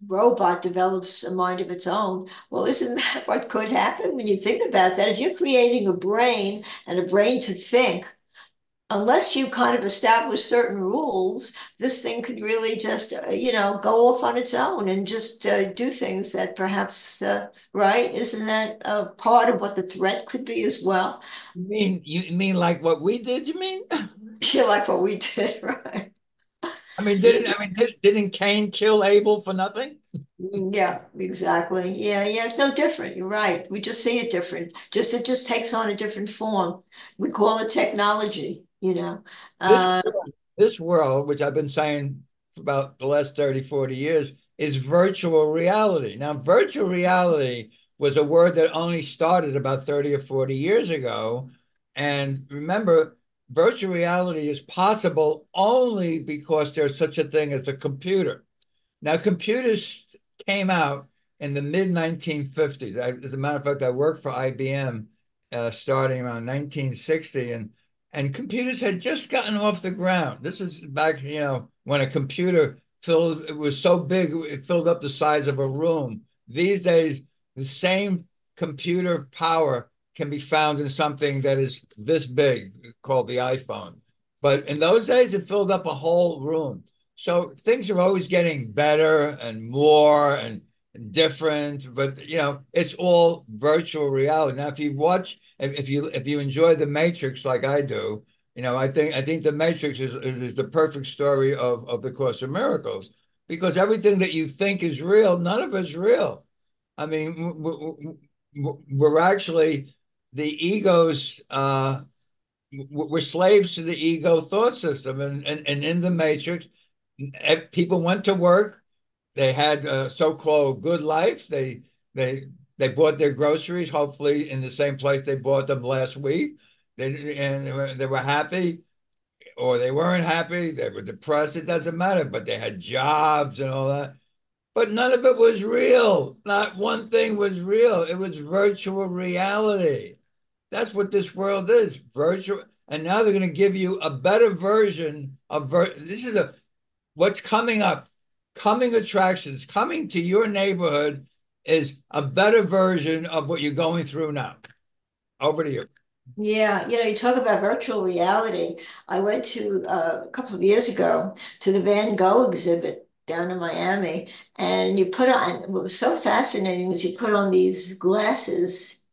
robot develops a mind of its own. Well, isn't that what could happen when you think about that? If you're creating a brain and a brain to think, unless you kind of establish certain rules, this thing could really just, uh, you know, go off on its own and just uh, do things that perhaps, uh, right? Isn't that a part of what the threat could be as well? You mean you mean like what we did? You mean? yeah, like what we did, right? I mean, didn't I mean did, didn't Cain kill Abel for nothing? Mm, yeah, exactly. Yeah, yeah, it's no different. You're right. We just see it different. Just it just takes on a different form. We call it technology you know. Uh, this, world, this world, which I've been saying for about the last 30, 40 years, is virtual reality. Now, virtual reality was a word that only started about 30 or 40 years ago. And remember, virtual reality is possible only because there's such a thing as a computer. Now, computers came out in the mid 1950s. as a matter of fact, I worked for IBM uh, starting around 1960, and and computers had just gotten off the ground. This is back, you know, when a computer filled it was so big it filled up the size of a room. These days, the same computer power can be found in something that is this big, called the iPhone. But in those days, it filled up a whole room. So things are always getting better and more and different. But you know, it's all virtual reality. Now, if you watch if, if you if you enjoy the Matrix like I do, you know, I think I think the Matrix is is the perfect story of of the Course of Miracles because everything that you think is real, none of it's real. I mean, we're actually the ego's. Uh, we're slaves to the ego thought system, and and, and in the Matrix, people went to work. They had a so-called good life. They they they bought their groceries, hopefully in the same place they bought them last week. They, and they were, they were happy or they weren't happy. They were depressed. It doesn't matter. But they had jobs and all that. But none of it was real. Not one thing was real. It was virtual reality. That's what this world is virtual. And now they're going to give you a better version of ver- this is a what's coming up, coming attractions, coming to your neighborhood is a better version of what you're going through now. Over to you. Yeah, you know, you talk about virtual reality. I went to uh, a couple of years ago to the Van Gogh exhibit down in Miami, and you put on what was so fascinating is you put on these glasses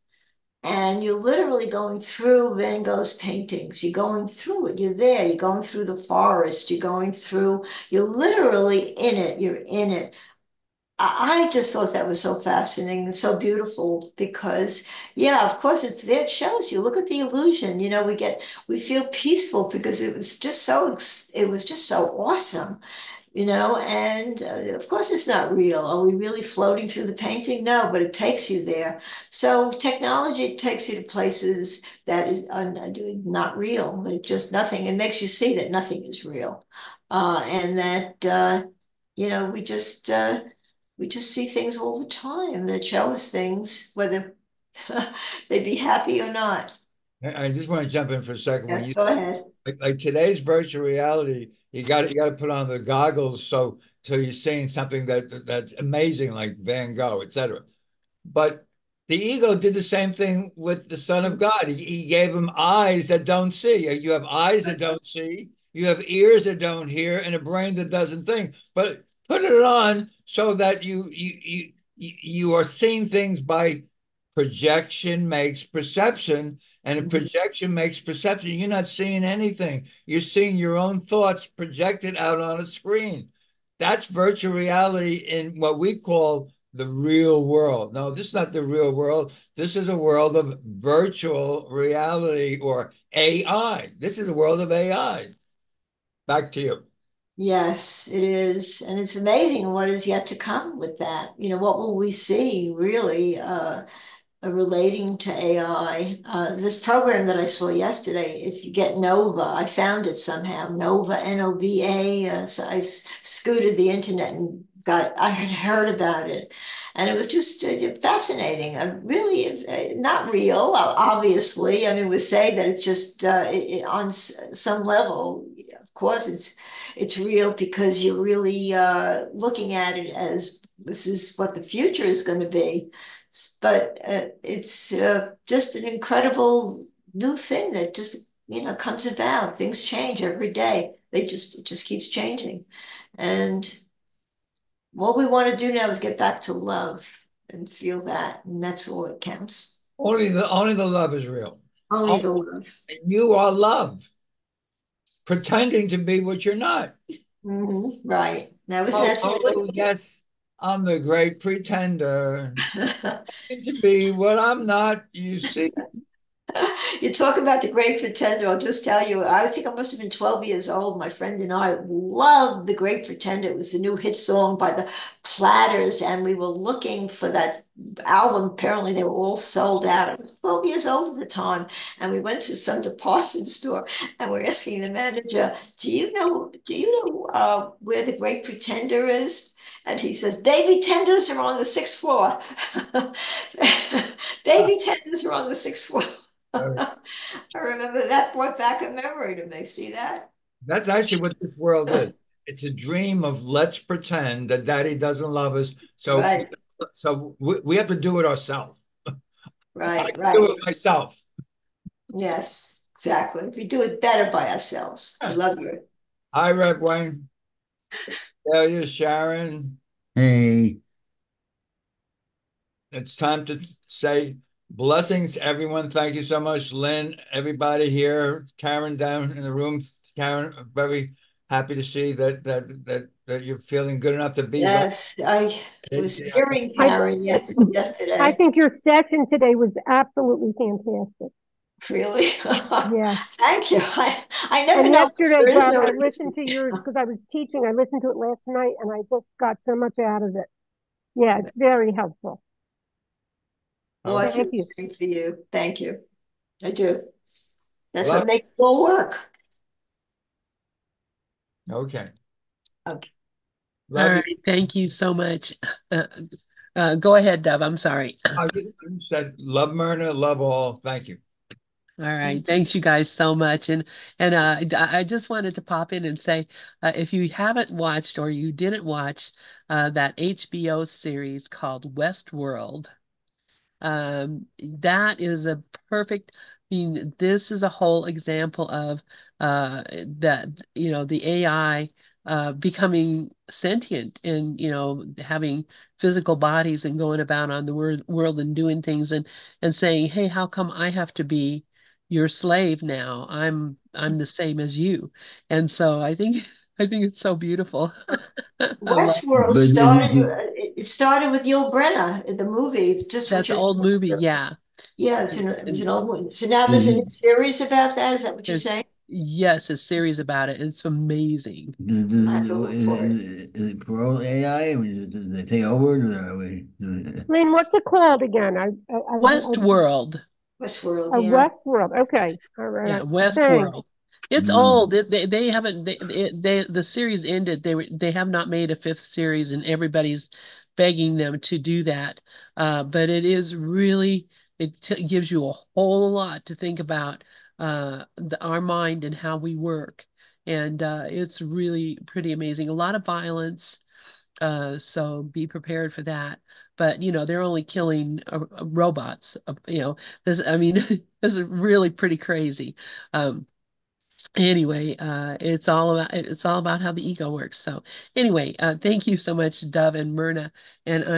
and you're literally going through Van Gogh's paintings. You're going through it. You're there. You're going through the forest. You're going through, you're literally in it. You're in it. I just thought that was so fascinating and so beautiful because, yeah, of course, it's there. It shows you. Look at the illusion. You know, we get, we feel peaceful because it was just so, it was just so awesome you know, and uh, of course it's not real. Are we really floating through the painting? No, but it takes you there. So technology takes you to places that is not real, it just nothing. It makes you see that nothing is real, uh, and that uh, you know we just uh, we just see things all the time that show us things, whether they be happy or not. I just want to jump in for a second. Yes, you, go ahead. Like, like today's virtual reality you got you got to put on the goggles so so you're seeing something that that's amazing like Van Gogh, etc. But the ego did the same thing with the Son of God. He, he gave him eyes that don't see. You have eyes that don't see. You have ears that don't hear, and a brain that doesn't think. But put it on so that you you you you are seeing things by projection makes perception and a mm-hmm. projection makes perception you're not seeing anything you're seeing your own thoughts projected out on a screen that's virtual reality in what we call the real world no this is not the real world this is a world of virtual reality or ai this is a world of ai back to you Yes, it is. And it's amazing what is yet to come with that. You know, what will we see really? Uh, relating to AI. Uh, this program that I saw yesterday, if you get Nova, I found it somehow, Nova, N-O-V-A. Uh, so I scooted the internet and got, I had heard about it. And it was just uh, fascinating. I really, uh, not real, obviously. I mean, we say that it's just uh, it, on some level, of course, it's it's real because you're really looking at it as this is what the future is going to be but uh, it's uh, just an incredible new thing that just you know comes about. Things change every day. They just it just keeps changing. And what we want to do now is get back to love and feel that and that's all it counts. Only the only the love is real. Only, only the love. You are love pretending to be what you're not. Mm-hmm. right. Now isn't oh, that oh, yes I'm the great pretender to be what I'm not, you see. You talk about the great pretender. I'll just tell you, I think I must have been 12 years old. My friend and I loved The Great Pretender. It was the new hit song by the Platters, and we were looking for that album. Apparently, they were all sold out. I was 12 years old at the time, and we went to some department store and we're asking the manager, Do you know, do you know uh, where The Great Pretender is? And he says, baby tenders are on the sixth floor. baby ah. tenders are on the sixth floor. I remember that brought back a memory to me. See that? That's actually what this world is. It's a dream of let's pretend that daddy doesn't love us. So, right. so we, we have to do it ourselves. Right, I right. do it myself. Yes, exactly. We do it better by ourselves. I love you. Hi, Red Wayne. You, Sharon. Hey. It's time to say blessings, everyone. Thank you so much, Lynn, everybody here, Karen down in the room. Karen, very happy to see that that that that you're feeling good enough to be. Yes, I was hearing Karen yes, yesterday. I think your session today was absolutely fantastic. Really? Yeah. Thank you. I, I never and know. Yesterday, Bob, I listened to yours because I was teaching. I listened to it last night and I just got so much out of it. Yeah, it's very helpful. Oh, I Thank you. Thank you. Thank you. I do. That's well, what makes it all work. Okay. Okay. Love all right. You. Thank you so much. Uh, uh, go ahead, Deb. I'm sorry. I said love Myrna, love all. Thank you. All right. Thanks you guys so much. And and uh, I just wanted to pop in and say uh, if you haven't watched or you didn't watch uh, that HBO series called Westworld, um, that is a perfect. I mean, this is a whole example of uh, that you know the AI uh, becoming sentient and you know having physical bodies and going about on the wor world and doing things and and saying, hey, how come I have to be your slave now? I'm I'm the same as you, and so I think I think it's so beautiful. Westworld started. Uh, it started with Yul Brynner, the movie. Just that's an old movie, yeah. Yeah, it's an, it was an old movie. So now there's a new series about that. Is that what you're saying? Yes, a series about it. It's amazing. Is it pro AI? Did they take over? I mean, what's it called again? I, I, Westworld. Westworld. Oh, yeah. Westworld. Okay. All right. Yeah, Westworld. It's mm. old. They they haven't they, they the series ended. They were they have not made a fifth series, and everybody's begging them to do that. Uh, but it is really it gives you a whole lot to think about uh, the, our mind and how we work. And uh, it's really pretty amazing. A lot of violence. Uh, so be prepared for that. But you know they're only killing uh, uh, robots. Uh, you know this. I mean, this is really pretty crazy. Um, anyway, uh, it's all about it's all about how the ego works. So anyway, uh, thank you so much, Dov and Myrna, and I'm